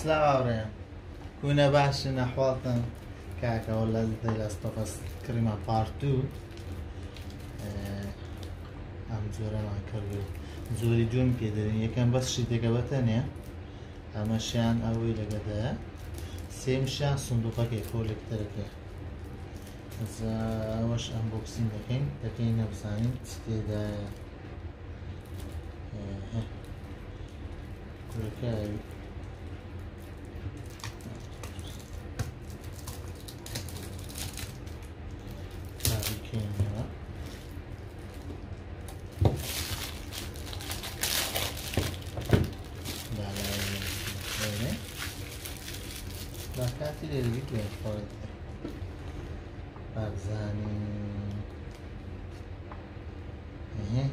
سلااوڕێ کوونە باشی نەحواڵتم کاکەەوە لە دەستەفەس کریمە پارتوو ئەم جۆرەمان کرد زۆری جۆم پێدەرین یەکەم بەسشی دەگەبەتە نێ ئەمەشیان ئەوەی لەگەدە سێمشیان سندوقەکەی کۆلێکتەرەکە ئەوەش ئەم بۆکسین دەکەین دەکەین نەبزانین تێدا کوورەکە きいのは وقتی دلگی تو افراد برزنی اهه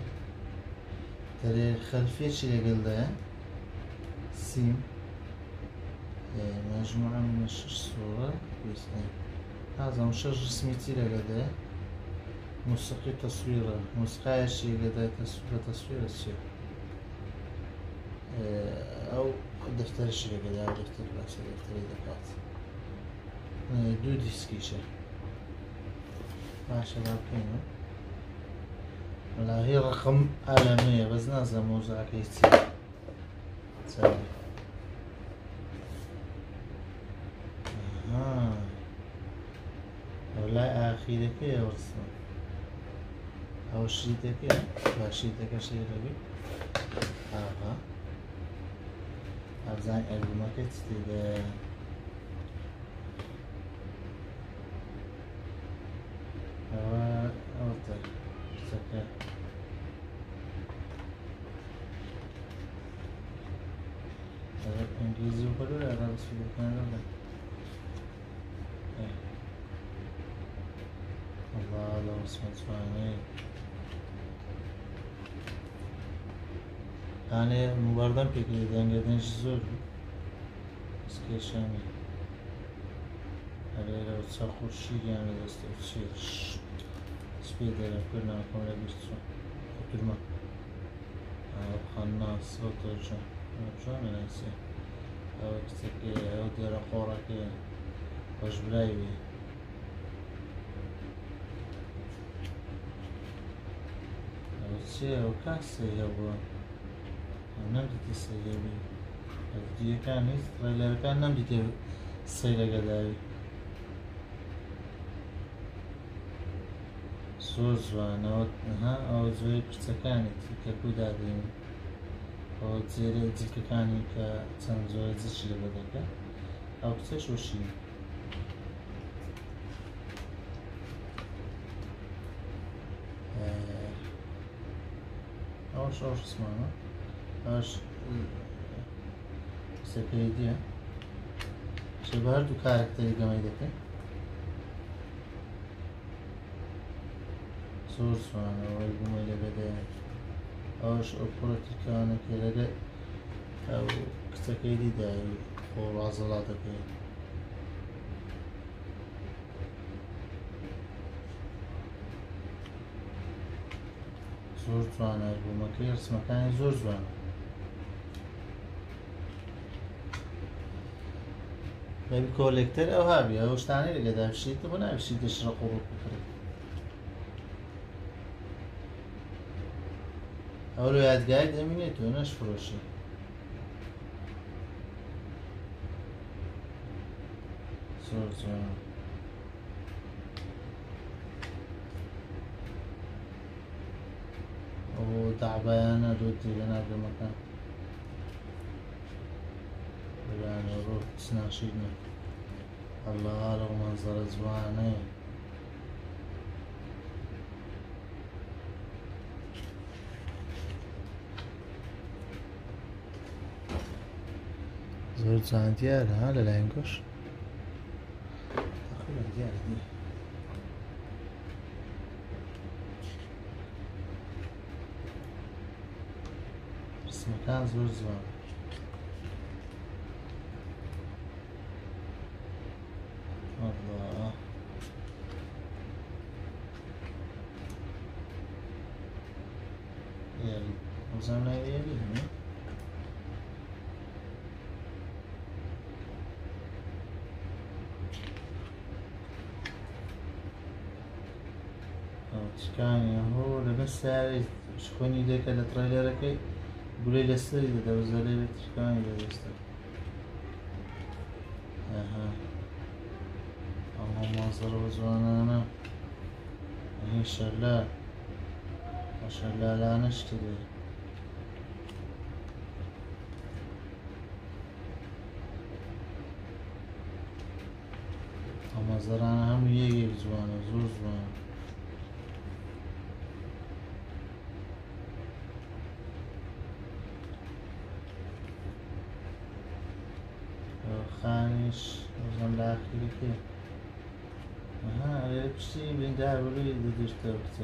ترى الخلفية شي قال ده سيم مجموعة من الشش صورة هذا مش جسمي تي موسيقي تصويرا موسيقى الشيء لدى تصوير الشيء آه، أو دفتر الشيء لدى أو دفتر الأكسر دفتر الإضافات آه، دو ديسكيشة مع شباب كينو ولا هي رقم عالمية بس نازل موزع كيتي تساوي أها ولا أخي لك يا ورسمان Avuçlu teke, başlı teke şey ragi. Aha. Abzan elbuma geçtiydi. Ama orta. Sakın. Evet, İngilizce bu kadar, Arapça bu kadar. Allah Allah, Osman Suhane'ye. Yani bunlardan peki dengeden işi zor. Eski yaşamı. Her yere otsa kurşi yani dostu şey. otsa. Hiçbir yere kırna akamına bir su. Oturma. Hanna sıvıtırca. Şu an neyse. Evet, işte, evet, yere korak ya. Hoş bileyi. Şey, o kase ya bu. نەبیتی سەیەوی دیەکان ڕێلەکان نەبیێ سەی لەگەداوی زۆر جوانەوەها ئەو زۆی پرچەکانی کەکودادێن بۆ جێرە جکەکانی کە چەند زۆر جش لە بەدەکە ئەو کچە شۆشی ئەو شۆش سمانە सफेदिया से भर दुखार तरीका में देते सोर्स वाना और घुमेले बदे और ऊपर तिकाने के लगे او سفیدی داری خور عضلات که زۆر جوانە بوو مەکە هەرسمەکانی زۆر جوانە میبی کولکتر او هبی یا اشتانی رگه در شید که بنا او را قروب بکنه او رو یادگاه در مینه تو اونش فروشه او دعبه انا دو دیگه نرده مکنه بلان الغروب حسنا شيدنا الله لو منظر زواني زور زان ديالها ها لا ينقش تقريبا ديالها دي بسم الله زور زوانه ئەوزان نایێری هەمە چکانی هۆ لەبەر ساری شخۆنی دەکە لە ترایلەرەکەی گولی لە سەری دەدا زەلێ تکانی لەێستا ئەمە مازەرەوە جوانانە هێشە لە ماشاءالله لعنش دیگه اما زرن هم یه یک زبان زور زبان خانش بازم لخیری که آها یه چیزی به این در بروی دیدیش در بسکه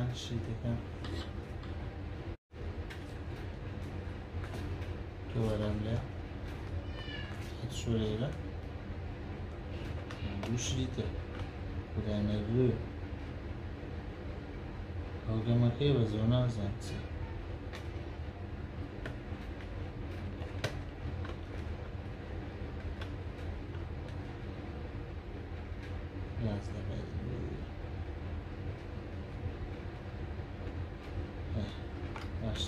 güzel şey tekrar duvaremle şöyle güçlüydü bu da denedi Algamakaya ve zona zansı.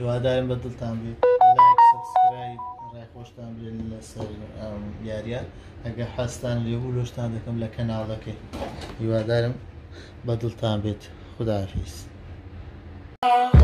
هیوادارم بە دڵتان بێت ڕایخۆشتان بێت لەسەر یاریە ئەگە حستان لێبوو لۆشتان دەکەم لە کەناڵەکەی هیوادارم بە دڵتان بێت خداحافیز. Oh